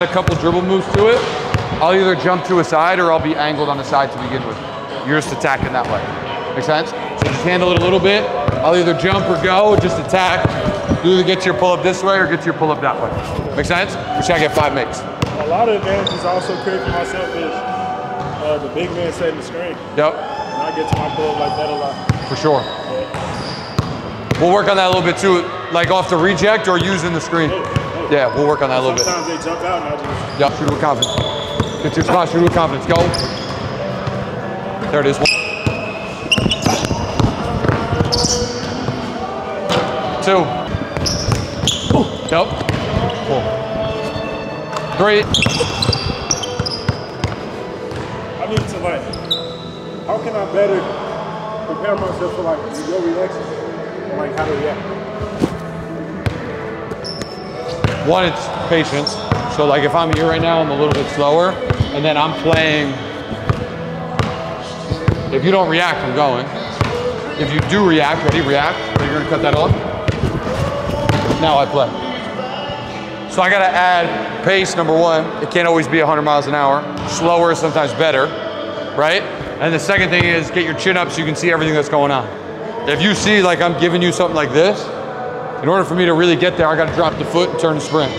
a couple dribble moves to it, I'll either jump to a side or I'll be angled on the side to begin with. You're just attacking that way. Make sense? So just handle it a little bit. I'll either jump or go, just attack. You either get your pull-up this way or get your pull-up that way. Make sense? We're trying to get five makes. A lot of advantages I also create for myself is uh, the big man setting the screen. Yep, And I get to my pull up like that a lot. for sure. We'll work on that a little bit too, like off the reject or using the screen. Yeah, we'll work on that a little bit. Sometimes they jump out and I just Yep, shoot with confidence. Get to your spot, shoot it with confidence. Go. There it is. One. Two. Yep. Four. Three. I need to like, how can I better prepare myself for like your reaction? Like how to react. One, it's patience. So like if I'm here right now, I'm a little bit slower, and then I'm playing. If you don't react, I'm going. If you do react, ready, react, you're gonna cut that off. Now I play. So I gotta add pace, number one. It can't always be 100 miles an hour. Slower is sometimes better, right? And the second thing is get your chin up so you can see everything that's going on. If you see like I'm giving you something like this, in order for me to really get there, I gotta drop the foot and turn the sprint.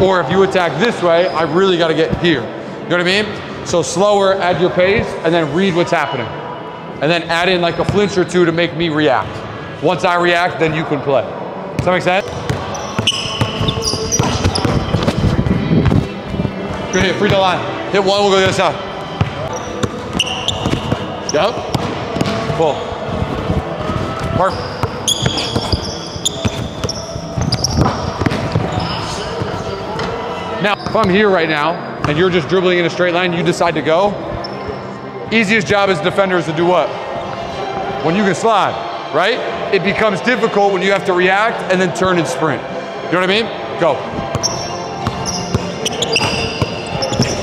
Or if you attack this way, I really gotta get here. You know what I mean? So slower, add your pace, and then read what's happening. And then add in like a flinch or two to make me react. Once I react, then you can play. Does that make sense? Good hit, free the line. Hit one, we'll go to the other side. Yep. Pull. Perfect. Now, if I'm here right now and you're just dribbling in a straight line, you decide to go, easiest job as defender is to do what? When you can slide, right? It becomes difficult when you have to react and then turn and sprint. You know what I mean? Go.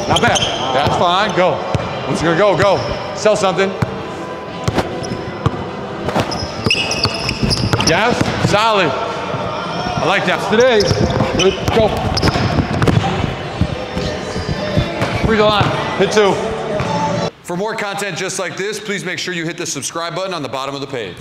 Not bad. That's fine. Go. Once you're gonna go, go. Sell something. Yes, solid. I like that. Today, good. Go. Free the line. Hit two. For more content just like this, please make sure you hit the subscribe button on the bottom of the page.